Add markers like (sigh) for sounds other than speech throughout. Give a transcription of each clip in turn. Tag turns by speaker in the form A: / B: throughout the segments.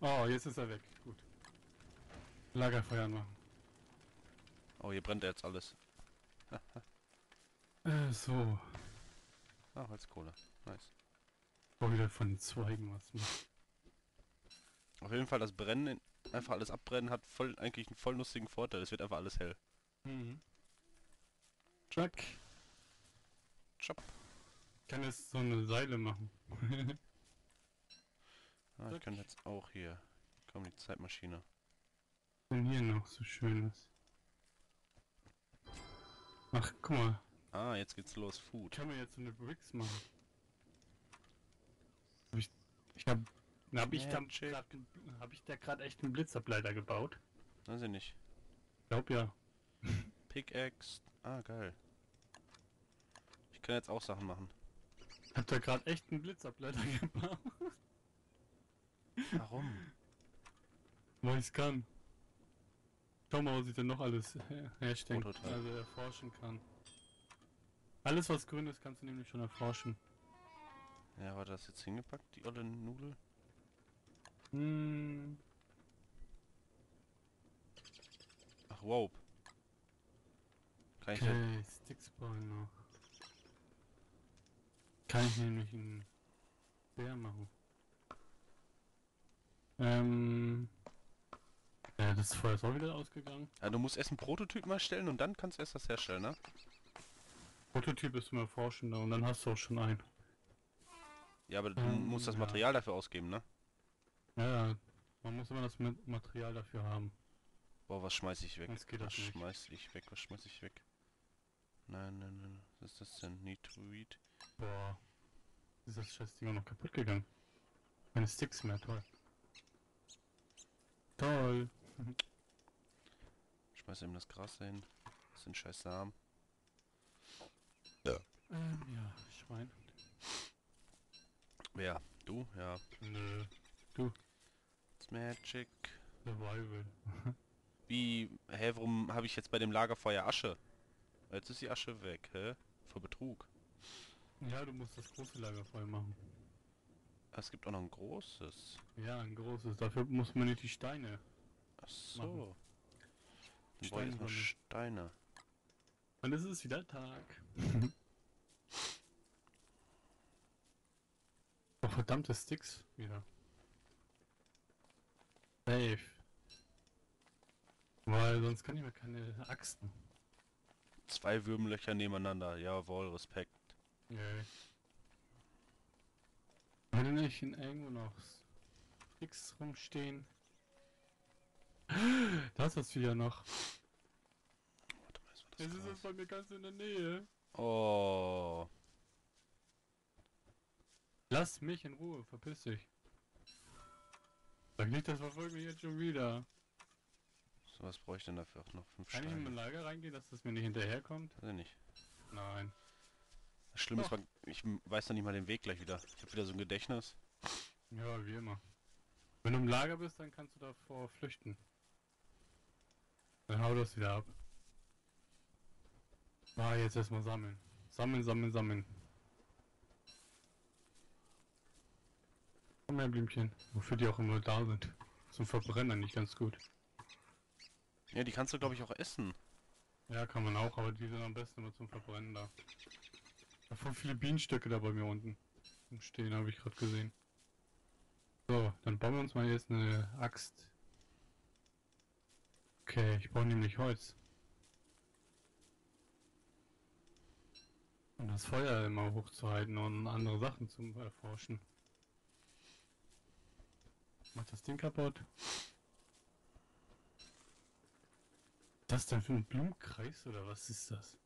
A: Oh, jetzt ist er weg. Gut. Lagerfeuer machen.
B: Oh, hier brennt jetzt alles. (laughs)
A: Äh, so.
B: Ah, Holzkohle. Nice.
A: Oh, wieder von den Zweigen was machen.
B: Auf jeden Fall das Brennen, in- einfach alles abbrennen, hat voll eigentlich einen voll lustigen Vorteil. Es wird einfach alles hell.
A: Mhm. Chuck.
B: Chop.
A: Ich kann jetzt so eine Seile machen. (laughs)
B: Ah, ich kann jetzt auch hier. Komm, die Zeitmaschine.
A: denn hier noch so schönes? Ach, guck mal.
B: Ah, jetzt geht's los. Food.
A: Kann man jetzt so eine Bricks machen? Hab ich, ich hab, hab ich da grad, hab ich da gerade echt einen Blitzableiter gebaut?
B: Weiß ich nicht.
A: Glaub ja.
B: Pickaxe. Ah, geil. Ich kann jetzt auch Sachen machen.
A: Hab da gerade echt einen Blitzableiter (laughs) gebaut.
B: Warum?
A: Weil ich's kann. Schau mal, was ich denn noch alles her herstellen,
B: Prototyp.
A: also erforschen kann. Alles was grün ist, kannst du nämlich schon erforschen.
B: Ja, war das jetzt hingepackt, die olle Nudel?
A: Hm,
B: Ach, wow. Kann ich
A: okay, Sticks bauen noch. Kann ich nämlich einen Bär machen. Ähm... Ja, das ist auch wieder ausgegangen.
B: ja, du musst erst einen Prototyp mal stellen und dann kannst du erst das herstellen, ne?
A: Prototyp ist zum Erforschen da und dann hast du auch schon einen.
B: Ja, aber du
A: Ähm,
B: musst das
A: ja.
B: Material dafür ausgeben, ne?
A: Ja, ja, man muss immer das Ma- Material dafür haben.
B: Boah, was schmeiß ich weg?
A: Sonst geht
B: was
A: das nicht.
B: schmeiß ich weg? Was schmeiß ich weg? Nein, nein, nein. Was ist das denn? Nitroid?
A: Boah. Ist das scheiß Ding auch noch kaputt gegangen? Keine Sticks mehr, toll. Toll. (laughs)
B: Schmeiß eben das Gras dahin. Das sind scheiß Samen.
A: Ähm, ja, Schwein.
B: Wer? Du? Ja.
A: Nö. Du,
B: It's Magic.
A: Survival. (laughs)
B: Wie, hä, warum habe ich jetzt bei dem Lagerfeuer Asche? Jetzt ist die Asche weg, hä? Vor Betrug.
A: Ja, du musst das große Lager voll machen.
B: Es gibt auch noch ein großes.
A: Ja, ein großes. Dafür muss man nicht die Steine.
B: Ach so. Ich erstmal
A: Steine
B: Steine.
A: Und es ist wieder Tag. (laughs) oh, verdammte Sticks wieder. Safe. Weil sonst kann ich mir keine Axten.
B: Zwei Würmlöcher nebeneinander. Jawohl, Respekt.
A: Yay. In irgendwo noch Sticks rumstehen? Da ist das wieder noch.
B: Warte mal, ist war
A: Es
B: das
A: ist jetzt bei mir ganz in der Nähe.
B: Oh.
A: Lass mich in Ruhe, verpiss dich. Sag nicht, das verfolgt mich jetzt schon wieder.
B: So, was brauche ich denn dafür? Auch noch fünf
A: Kann ich in mein
B: Steine.
A: Lager reingehen, dass das mir nicht hinterherkommt?
B: Ich nicht.
A: Nein.
B: Das Schlimme ist, ich weiß noch nicht mal den Weg gleich wieder. Ich habe wieder so ein Gedächtnis.
A: Ja, wie immer. Wenn du im Lager bist, dann kannst du davor flüchten. Dann hau das wieder ab. Ah, jetzt erstmal sammeln. Sammeln, sammeln, sammeln. Komm her, Blümchen. Wofür die auch immer da sind. Zum Verbrennen nicht ganz gut.
B: Ja, die kannst du, glaube ich, auch essen.
A: Ja, kann man auch, aber die sind am besten immer zum Verbrennen da. Voll viele Bienenstöcke da bei mir unten stehen, habe ich gerade gesehen. So, dann bauen wir uns mal jetzt eine Axt. Okay, ich brauche nämlich Holz. Um das Feuer immer hochzuhalten und andere Sachen zum Erforschen. Mach das Ding kaputt. Das denn für ein Blumenkreis oder was ist das?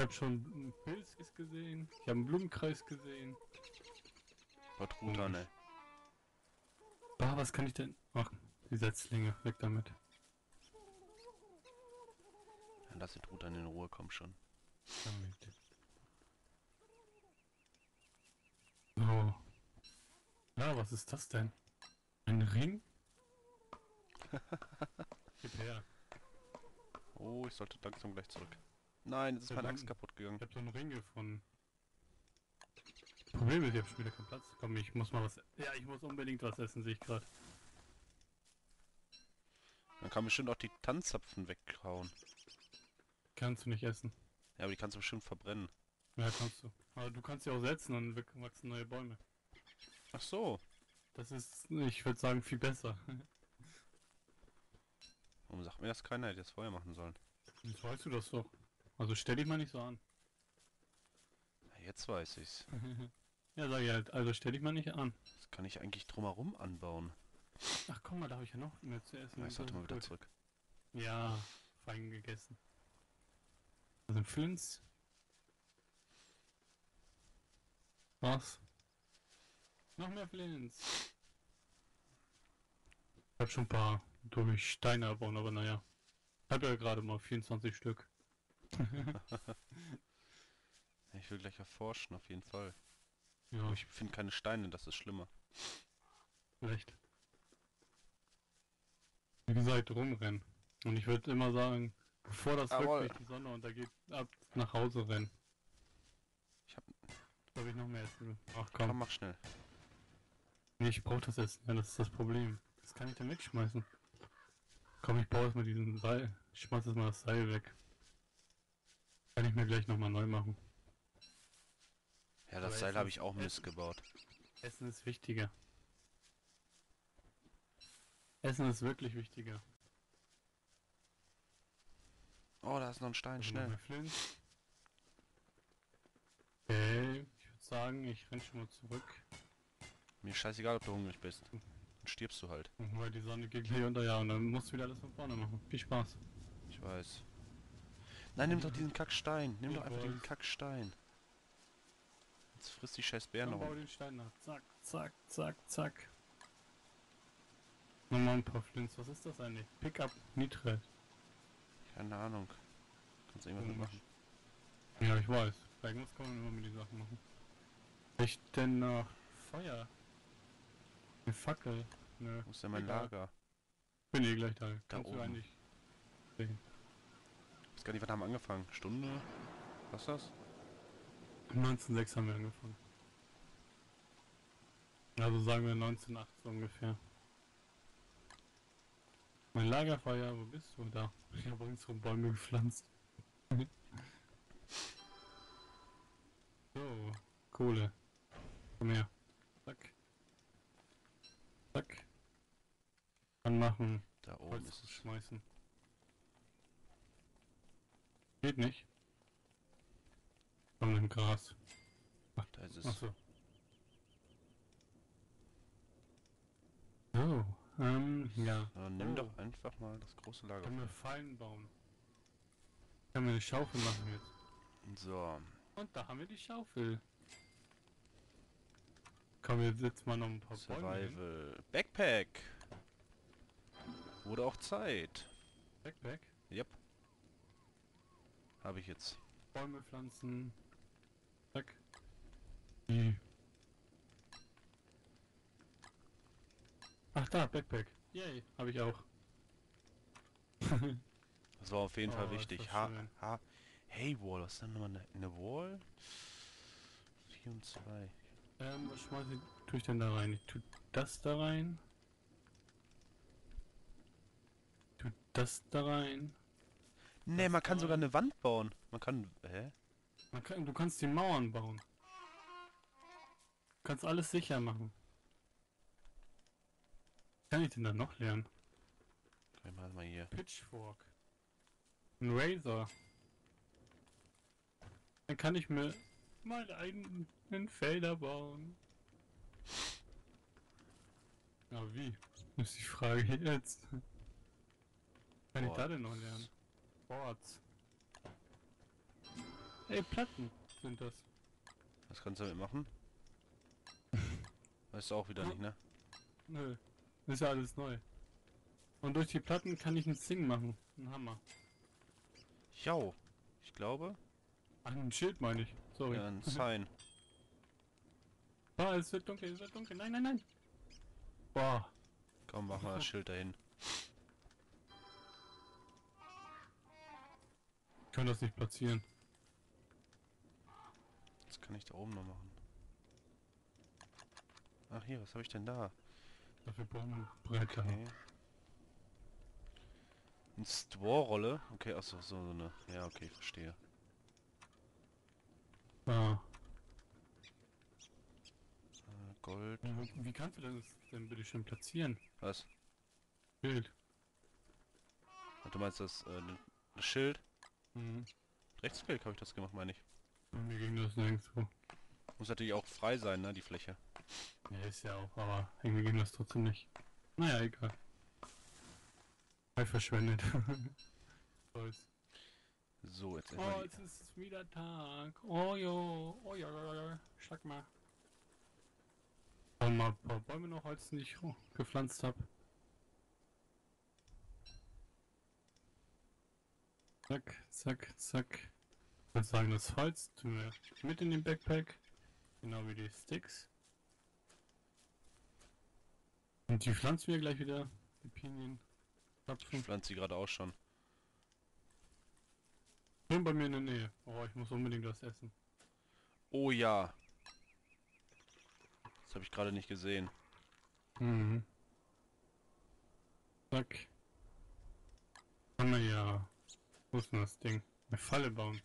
A: Ich habe schon einen Pilz gesehen, ich habe einen Blumenkreis gesehen.
B: Laut Router, ne?
A: Ah, was kann ich denn? Ach, die Setzlinge, weg damit.
B: Ja, lass den Router in Ruhe, komm schon.
A: Damit. So. Ja, was ist das denn? Ein Ring? (laughs) Gib her.
B: Oh, ich sollte langsam gleich zurück. Nein, jetzt ist meine
A: dann-
B: Axt kaputt gegangen.
A: Ich habe so einen Ring gefunden. Problem ist, ich habe schon wieder keinen Platz. Komm, ich muss mal was. Ja, ich muss unbedingt was essen, sehe ich gerade.
B: Man kann bestimmt auch die Tannenzapfen weghauen.
A: Kannst du nicht essen.
B: Ja, aber die kannst du bestimmt verbrennen.
A: Ja, kannst du. Aber du kannst sie auch setzen und wachsen neue Bäume.
B: Ach so.
A: Das ist, ich würde sagen, viel besser. (laughs)
B: Warum sagt mir das keiner? Hätte das vorher machen sollen.
A: Jetzt weißt du das doch. Also stell dich mal nicht so an.
B: Jetzt weiß ich's. (laughs)
A: ja, sag ich halt. Also stell dich mal nicht an.
B: Das kann ich eigentlich drumherum anbauen.
A: Ach komm mal, da habe ich ja noch mehr zu essen.
B: Ja, ich sollte mal wieder zurück.
A: Ja, fein gegessen. Das sind Flints. Was? Noch mehr Flints. Ich hab schon ein paar durch Steine erbauen, aber naja. Ich hab ja gerade mal 24 Stück.
B: Ich will gleich erforschen, auf jeden Fall.
A: Ja,
B: Aber ich finde keine Steine, das ist schlimmer.
A: vielleicht. Wie gesagt, rumrennen. Und ich würde immer sagen, bevor das
B: Jawohl.
A: wirklich die Sonne untergeht, ab nach Hause rennen.
B: Ich hab...
A: Da habe ich noch mehr Essen. Ach
B: Komm,
A: komm.
B: mach schnell.
A: Nee, ich brauche das Essen. Ja, das ist das Problem. Das kann ich dann wegschmeißen. Komm, ich baue erstmal diesen Seil. Ich schmeiß jetzt mal das Seil weg. Kann ich mir gleich nochmal neu machen.
B: Ja, das
A: Aber
B: Seil habe ich auch
A: Essen-
B: missgebaut.
A: Essen ist wichtiger. Essen ist wirklich wichtiger.
B: Oh, da ist noch ein Stein, schnell.
A: Okay, ich würde sagen, ich renn schon mal zurück.
B: Mir ist scheißegal, ob du hungrig bist. Dann stirbst du halt.
A: Weil die Sonne geht gleich unter, ja, und dann musst du wieder alles von vorne machen. Viel Spaß.
B: Ich weiß. Nein, nimm doch diesen Kackstein. Nimm
A: Ich
B: doch einfach den
A: weiß.
B: Kackstein. Jetzt frisst die scheiß Bären noch.
A: bau den Stein nach. Zack, zack, zack, zack. Nochmal ein paar Flints. Was ist das eigentlich? Pickup Nitrat.
B: Keine Ahnung. Kannst du irgendwas mitmachen?
A: Ja, ich weiß. Irgendwas kann man immer mit den Sachen machen. Ich denn nach Feuer? Eine Fackel? Ne.
B: Wo ist denn mein
A: Egal.
B: Lager?
A: Bin eh gleich da. Kannst du
B: oben.
A: eigentlich sehen.
B: Weiß gar nicht, wann haben wir angefangen? Stunde? Was ist das?
A: 1906 haben wir angefangen. Also sagen wir 1908 so ungefähr. Mein Lagerfeuer, wo bist du? Da. Ich habe ringsrum Bäume gepflanzt. (laughs) so, Kohle. Komm her. Zack. Zack. Anmachen.
B: Da oben
A: Holz
B: ist es.
A: schmeißen. Geht nicht. Komm im Gras.
B: Da ist es.
A: Achso. So, ähm, ja.
B: Dann nimm
A: Oh.
B: doch einfach mal das große Lager.
A: Können wir Fallen bauen. Können wir eine Schaufel machen jetzt.
B: So.
A: Und da haben wir die Schaufel. Komm, jetzt setzen wir noch ein paar Bäume hin.
B: Survival. Backpack. Wurde auch Zeit.
A: Backpack.
B: Yep. Habe ich jetzt.
A: Bäume pflanzen. Zack. Die. Ach da, Backpack. Yay, habe ich auch. (laughs)
B: Das war auf jeden
A: Oh,
B: Fall wichtig. Ha,
A: schön.
B: ha. Hey Wall, was ist denn nochmal eine, eine Wall? 4 und 2.
A: Ähm, was schmeiße ich, tue ich denn da rein? Ich tue das da rein. Tu das da rein.
B: Ne,
A: Das
B: man kann sogar eine Wand bauen. Man kann. Hä?
A: Man kann, du kannst die Mauern bauen. Du kannst alles sicher machen. Was kann ich denn da noch lernen?
B: Mach mal hier.
A: Pitchfork. Ein Razor. Dann kann ich mir meine eigenen Felder bauen. Aber wie? Ist die Frage jetzt. Kann ich da denn noch lernen? Boards. Ey, Platten sind das.
B: Was kannst du damit machen? (laughs) Weißt du auch wieder nicht, ne?
A: Nö. Ist ja alles neu. Und durch die Platten kann ich ein Sing machen. Ein Hammer.
B: Jo. Ich glaube.
A: Ach, ein Schild meine ich. Sorry.
B: Ja, ein (laughs) Sign.
A: Ah, es wird dunkel, es wird dunkel. Nein, nein, nein. Boah.
B: Komm, mach mal das Schild dahin.
A: Ich kann das nicht platzieren.
B: Das kann ich da oben noch machen. Ach hier, was habe ich denn da?
A: Dafür brauchen wir Bretter.
B: Okay. Eine Store-Rolle? Okay, achso, so eine. Ja, okay, verstehe.
A: Ah.
B: Äh, Gold.
A: Wie, wie kannst du das denn bitte schon platzieren?
B: Was?
A: Bild.
B: Du meinst das, äh, das Schild?
A: Mhm.
B: Rechtsklick habe ich das gemacht, meine ich.
A: Mir ging das nirgendwo.
B: Muss natürlich auch frei sein, ne, die Fläche.
A: Ja, ist ja auch, aber irgendwie ging das trotzdem nicht. Naja, egal. Halt verschwendet. (laughs)
B: So, jetzt
A: oh, jetzt ist es wieder Tag. Oh jo, oh ja, ja, ja. Schlag mal. Und mal ein paar Bäume noch, als ich gepflanzt habe. Zack, zack, zack. Ich würde sagen, das Holz tun wir mit in den Backpack. Genau wie die Sticks. Und die pflanzen wir gleich wieder. Die Pinien.
B: Ich pflanze sie gerade auch schon.
A: Schön bei mir in der Nähe. Oh, ich muss unbedingt was essen.
B: Oh ja. Das habe ich gerade nicht gesehen.
A: Mhm. Zack. Kann man ja. Wo ist denn das Ding? Eine Falle bauen.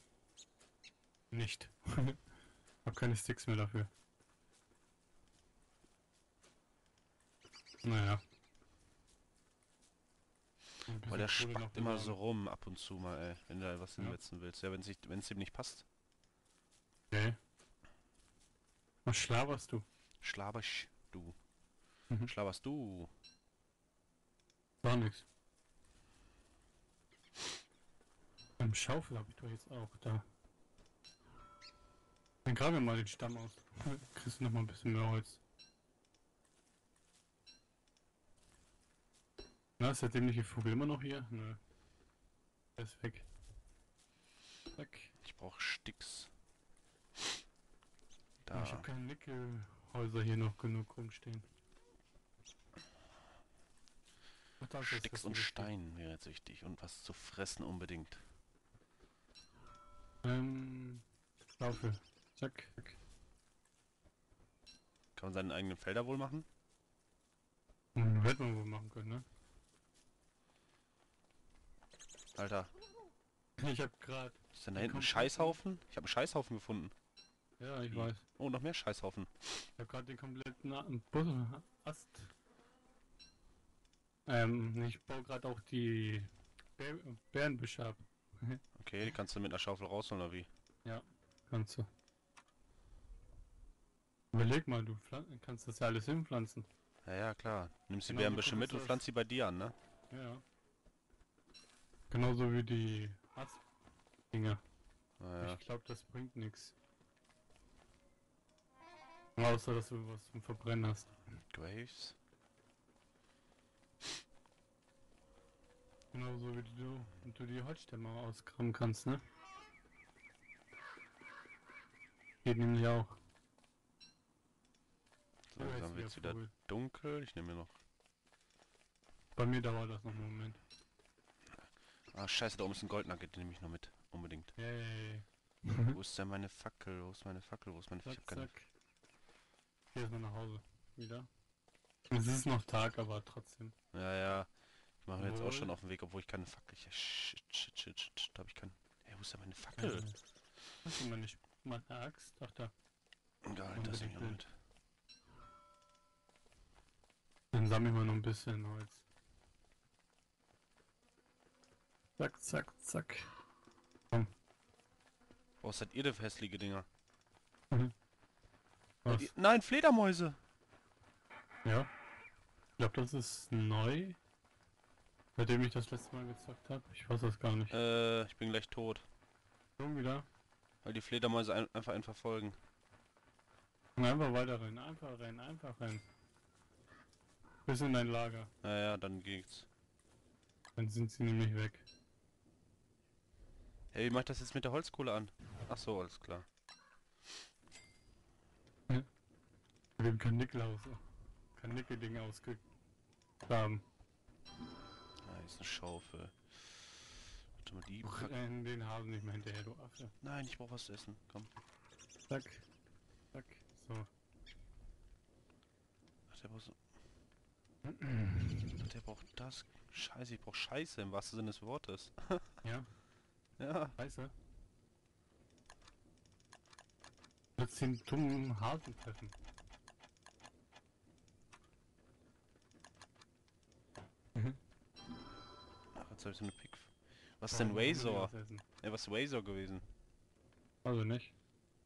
A: Nicht. (laughs) Hab keine Sticks mehr dafür. Naja.
B: Aber der spackt immer so rum ab und zu mal, ey, wenn du da was
A: Ja.
B: hinsetzen willst. Ja, wenn es wenn es ihm nicht passt.
A: Okay. Was schlaberst du?
B: Schlabersch, du.
A: Mhm.
B: Schlaberst du.
A: Gar nichts. Beim Schaufel habe ich doch jetzt auch da. Dann graben wir mal den Stamm aus. Kriegst du noch mal ein bisschen mehr Holz. Na, ist der dämliche Vogel immer noch hier? Nö. Er ist weg. Zack.
B: Ich brauche Sticks.
A: Ich
B: Da.
A: habe keine Nickelhäuser hier noch genug rumstehen. Ach,
B: Sticks und. Stein wäre jetzt wichtig. Und was zu fressen unbedingt.
A: Ähm, Schaufel. Zack. zack.
B: Kann man seine eigenen Felder wohl machen?
A: Hm, hätte man wohl machen können, ne?
B: Alter,
A: Ich hab grad.
B: ist denn da hinten ein Scheißhaufen? Ich habe einen Scheißhaufen gefunden.
A: Ja, ich weiß.
B: Oh, noch mehr Scheißhaufen.
A: Ich hab grad den kompletten Bus Ast. Ähm, ich baue gerade auch die Bär Bärenbüsche ab. (laughs)
B: Okay, die kannst du mit einer Schaufel rausholen oder wie?
A: Kannst du. Überleg mal, du kannst das ja alles hinpflanzen.
B: Ja, ja, klar. Nimmst die
A: Genau,
B: Bären
A: so
B: bisschen mit und pflanzt sie bei dir an, ne?
A: Ja. Genauso wie die Ast-Dinger.
B: Naja.
A: Ich glaube, das bringt nichts. Außer, dass du was zum Verbrennen hast.
B: Graves.
A: Genauso wie du, du die Holzstämme ausgraben kannst, ne? Geht nämlich auch.
B: So, langsam wird's wieder
A: Vogel.
B: dunkel. Ich nehme mir noch.
A: Bei mir dauert das noch einen Moment.
B: Ah, scheiße, da oben ist ein Goldnugget, den nehme ich noch mit. Unbedingt.
A: Yay.
B: Wo ist denn meine Fackel? Wo ist meine Fackel? Wo ist meine Ich
A: zack,
B: hab keine.
A: zack. Hier ist mal nach Hause. Wieder. Es ist noch Tag, aber trotzdem.
B: Ja, ja. Ich mache mir jetzt auch
A: Wohl.
B: schon auf den Weg, obwohl ich keine Fackel. Ich, shit, shit, shit, shit, shit. Da hab ich keinen. Hey, wo ist denn meine Fackel?
A: Hast du meine, meine Axt? Ach da.
B: Egal, das nehme ich auch mit.
A: Dann sammle ich mal noch ein bisschen Holz. Zack, zack, zack.
B: Was seid ihr denn hässliche Dinger?
A: Was?
B: Ihr- Nein, Fledermäuse!
A: Ja. Ich glaube, das ist neu. Seitdem ich das letzte Mal gezockt habe. Ich weiß das gar nicht.
B: Äh, ich bin gleich tot.
A: Schon wieder.
B: Weil die Fledermäuse ein, einfach einen verfolgen.
A: Einfach weiter rennen, einfach rennen, einfach rennen. Bis in dein Lager.
B: Naja, dann geht's.
A: Dann sind sie nämlich weg.
B: Hey, wie macht das jetzt mit der Holzkohle an? Ach so, alles klar.
A: Wir haben kein Nickel aus. Kein Nickel-Ding ausgegraben.
B: Ist eine Schaufel. Warte mal, die pack...
A: In den Hasen nicht mehr hinterher, du Affe.
B: Nein, ich brauch was zu essen. Komm.
A: Zack. Zack. So.
B: Ach, der braucht so... Der braucht das. Scheiße, ich brauch Scheiße im wahrsten Sinne des Wortes. (laughs)
A: Ja,
B: Ja.
A: scheiße. Jetzt den dummen Hasen treffen.
B: Jetzt hab ich so eine Pick. Was ist denn
A: essen?
B: Ja, was ist Razor gewesen?
A: Also nicht.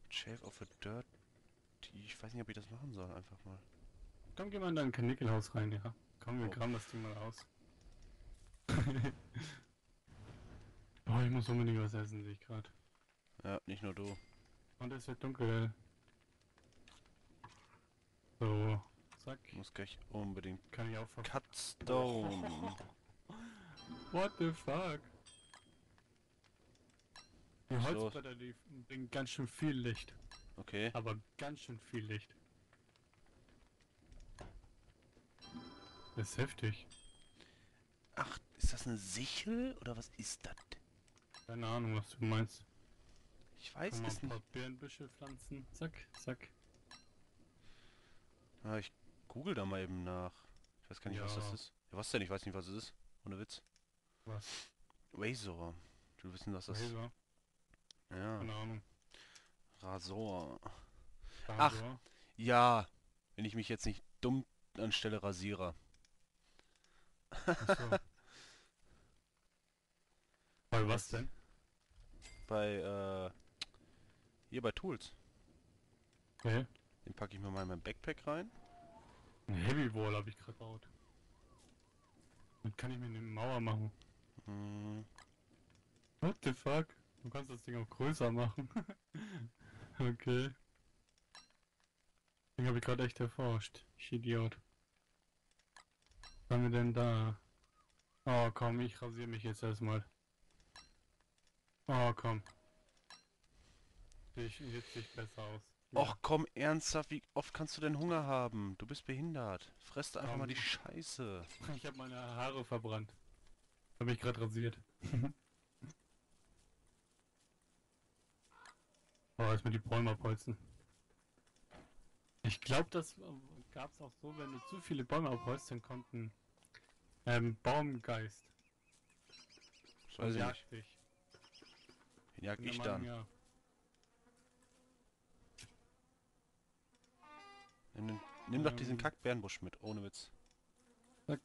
B: Shave of a Dirt. Ich weiß nicht, ob ich das machen soll, einfach mal.
A: Komm, geh mal in dein Kanickelhaus rein, ja. Komm, wir
B: Oh.
A: kramen das Ding mal aus. (laughs) oh, ich muss unbedingt was essen, sehe ich gerade.
B: Ja, nicht nur du.
A: Und es wird dunkel. So, zack.
B: Muss gleich unbedingt
A: Kann ich auch ver...
B: Cutstone. (laughs)
A: What the fuck? Die? Holzbretter, die bringen ganz schön viel Licht.
B: Okay.
A: Aber ganz schön viel Licht. Das ist heftig.
B: Ach, ist das eine Sichel oder was ist das?
A: Keine Ahnung, was du meinst.
B: Ich weiß es
A: ein
B: nicht.
A: paar Beerenbüsche pflanzen. Zack, zack.
B: Ah, ich google da mal eben nach. Ich weiß gar nicht, was das
A: Ja.
B: ist. Ja, was denn? Ich weiß nicht, was es ist. Ohne Witz.
A: Was?
B: Razor. Du wissen, was das.
A: Laser?
B: Ja.
A: Keine Ahnung.
B: Rasor. Ach. Ja. Wenn ich mich jetzt nicht dumm anstelle, Rasierer.
A: Achso. (laughs) Bei was denn?
B: Bei, äh, hier bei Tools.
A: Okay.
B: Den packe ich mir mal in mein Backpack rein.
A: Ein Heavy Wall habe ich gerade gebaut. Dann kann ich mir eine Mauer machen.
B: Hm,
A: What the fuck? Du kannst das Ding auch größer machen. (laughs) okay. Den habe ich gerade echt erforscht. Ich Idiot. Was haben wir denn da? Oh komm, ich rasiere mich jetzt erstmal. Oh komm. Ich, jetzt sehe ich besser aus. Ja.
B: Och komm, ernsthaft, wie oft kannst du denn Hunger haben? Du bist behindert. Fress einfach mal
A: Ähm.
B: die Scheiße.
A: Ich habe meine Haare verbrannt. Habe ich gerade rasiert. oh, erstmal die Bäume abholzen. Ich glaube, das gab es auch so, wenn du zu viele Bäume abholzt, dann kommt ein ähm, Baumgeist.
B: Das weiß ich nicht.
A: jagt dich.
B: Den jag ich dann.
A: Ja.
B: Nimm, nimm doch diesen
A: Ähm.
B: Kack-Bärenbusch mit, ohne Witz.
A: Zack.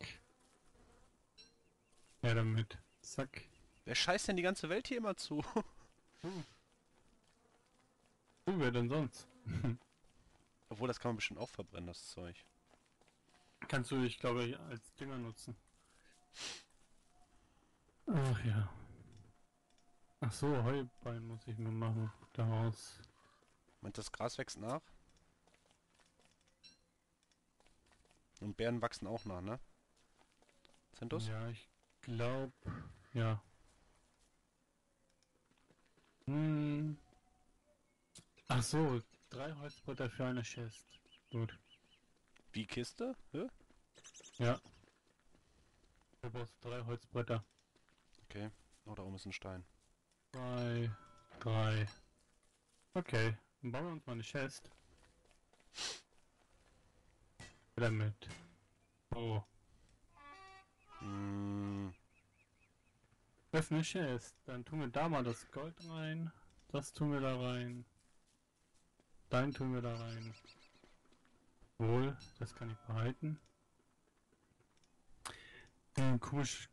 A: Ja, damit. Zack.
B: Wer scheißt denn die ganze Welt hier immer zu?
A: Uh. (laughs) Uh, wer denn sonst? (laughs)
B: Obwohl, das kann man bestimmt auch verbrennen, das Zeug.
A: Kannst du dich, glaube ich, als Dünger nutzen. Ach ja. Ach so, Heuballen muss ich mir machen. Daraus.
B: Meint das Gras wächst nach? Und Bären wachsen auch nach, ne? Zentus?
A: Ja, ich glaube. Ja. Hm. Ach so, drei Holzbretter für eine Chest. Gut.
B: Wie Kiste? Hä?
A: Ja. Du brauchst drei Holzbretter.
B: Okay. Oh, da oben ist ein Stein.
A: Zwei, drei. Okay, dann bauen wir uns mal eine Chest. Damit. Oh.
B: Mm,
A: Öffne Chest. Dann tun wir da mal das Gold rein. Das tun wir da rein. Dein tun wir da rein. Wohl, das kann ich behalten. Den Kusch